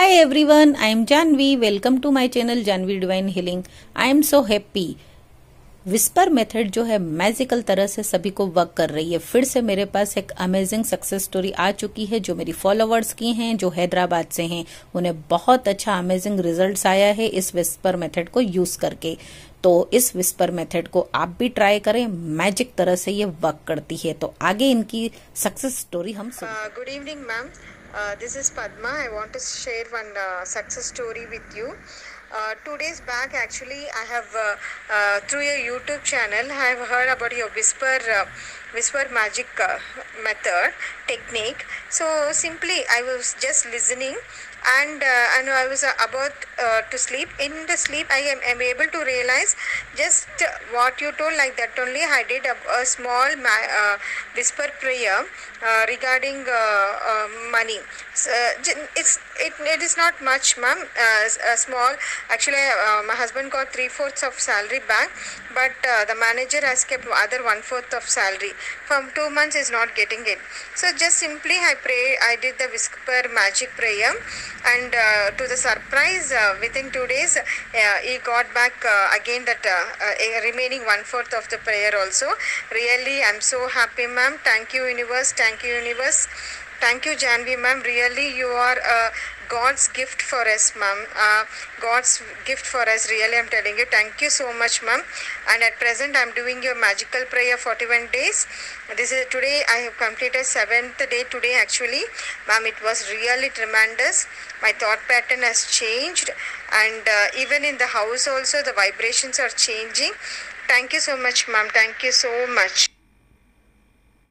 Hi everyone, I am Janvi. Welcome to my channel Janvi Divine Healing. I am so happy. Whisper method जो है magical तरह से सभी को work कर रही है फिर से मेरे पास एक अमेजिंग सक्सेस स्टोरी आ चुकी है जो मेरी फॉलोअर्स की हैं जो हैदराबाद से हैं उन्हें बहुत अच्छा अमेजिंग रिजल्ट्स आया है इस विस्पर मेथड को यूज़ करके तो इस विस्पर मेथड को आप भी ट्राई करें मैजिक तरह से ये वर्क करती है तो आगे इनकी सक्सेस स्टोरी हम good evening ma'am Uh, this is Padma. I want to share one uh, success story with you. Uh, two days back, actually, I have uh, uh, through your YouTube channel, I have heard about your whisper, whisper magic method technique. So simply, I was just listening and uh, and I was about uh, to sleep. In the sleep, I am, am able to realize just what you told like that only. I did a, a small uh, whisper prayer uh, regarding uh, money. So, it's it, it is not much, ma'am. a small. Actually, my husband got three fourths of salary back, but the manager has kept other one fourth of salary. From two months, is not getting it. So just simply, I pray. I did the whisper magic prayer and uh, to the surprise uh, within two days uh, he got back uh, again that uh, remaining one fourth of the prayer also. Really i'm so happy ma'am. Thank you universe. Thank you universe. Thank you janvi ma'am. Really you are God's gift for us, ma'am. Uh, God's gift for us, really, I'm telling you. Thank you so much, ma'am. And at present, I'm doing your magical prayer 41 days. This is today, I have completed seventh day today, actually. Ma'am, it was really tremendous. My thought pattern has changed. And uh, even in the house also, the vibrations are changing. Thank you so much, ma'am. Thank you so much.